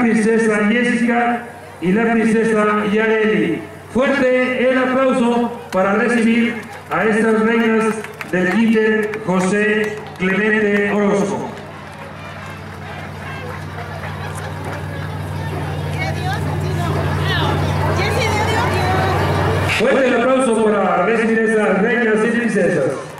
princesa Jessica y la princesa Yareli. Fuerte el aplauso para recibir a estas reinas del quite José Clemente Orozco. Fuerte el aplauso para recibir a estas reinas y princesas.